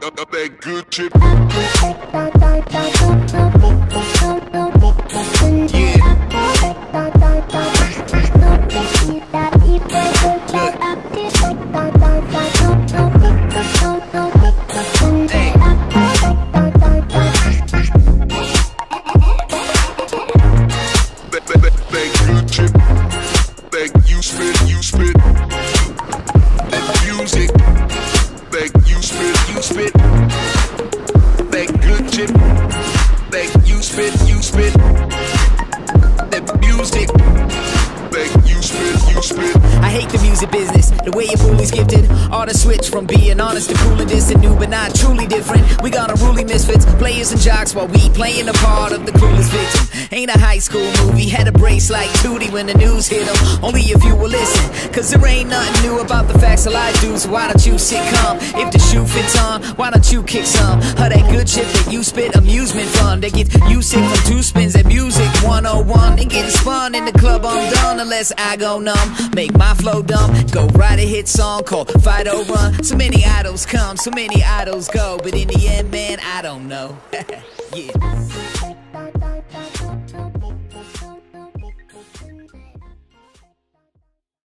That good chip. You spit, you spit. You spit, you spit. You you. I hate the music business, the way your bully's gifted. All the switch from being honest to cool and distant, new but not truly different. We got unruly misfits, players and jocks while we playing the part of the coolest victim. Ain't a high school movie, had a brace like Tootie when the news hit 'em. Only if you will listen, cause there ain't nothing new about the facts of life, dude. So why don't you sit calm? If the shoe fits on, why don't you kick some? Of that good shit that you spit, amusement fun. They get you sick from two spins at music 101. They getting spun in the club, I'm done unless I go numb. Make my flow dumb, go write a hit song called Fight or Run. So many idols come, so many idols go, but in the end, man, I don't know. yeah.